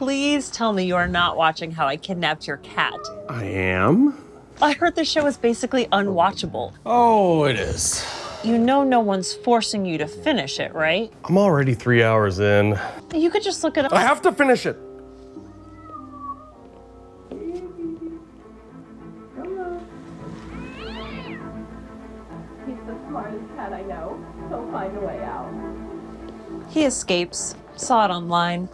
please tell me you are not watching How I Kidnapped Your Cat? I am. I heard the show is basically unwatchable. Oh, it is. You know no one's forcing you to finish it, right? I'm already three hours in. You could just look it up. I have to finish it. He escapes. Saw it online.